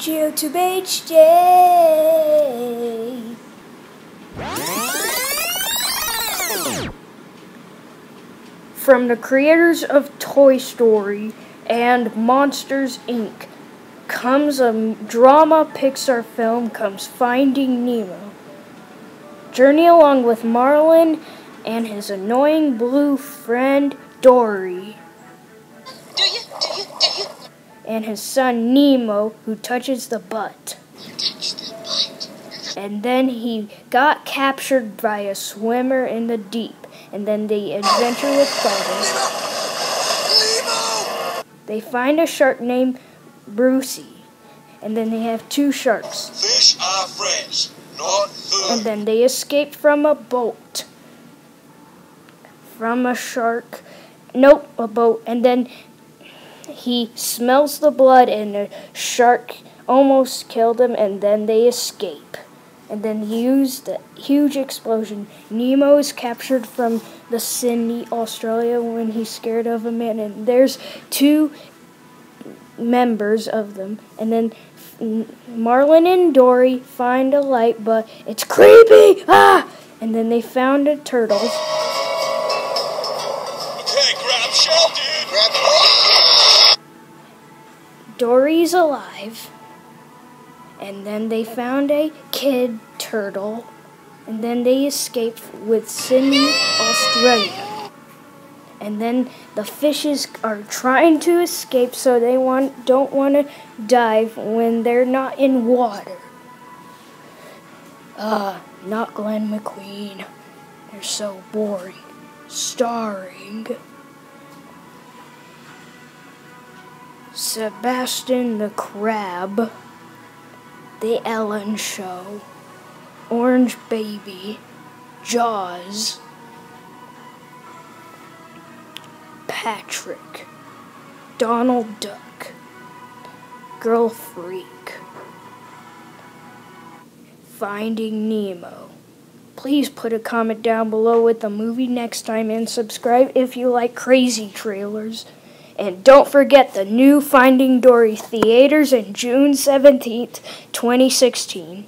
GeoTube HD. From the creators of Toy Story and Monsters Inc. comes a drama Pixar film comes Finding Nemo. Journey along with Marlin and his annoying blue friend Dory. And his son Nemo, who touches the butt. The butt. And then he got captured by a swimmer in the deep, and then the adventure with Bubbles. Nemo! They find a shark named Brucey, and then they have two sharks, Fish are friends, not food. and then they escape from a boat. From a shark. Nope, a boat. And then he smells the blood, and the shark almost killed him, and then they escape. And then he used the huge explosion. Nemo is captured from the Sydney, Australia, when he's scared of a man, and there's two members of them. And then Marlin and Dory find a light, but it's creepy! Ah! And then they found a turtle. Dory's alive. And then they found a kid turtle. And then they escaped with Sydney, Australia. And then the fishes are trying to escape so they want don't want to dive when they're not in water. Ah, not Glenn McQueen. They're so boring. Starring Sebastian the Crab, The Ellen Show, Orange Baby, Jaws, Patrick, Donald Duck, Girl Freak, Finding Nemo. Please put a comment down below with the movie next time and subscribe if you like crazy trailers. And don't forget the new Finding Dory theaters in June 17th, 2016.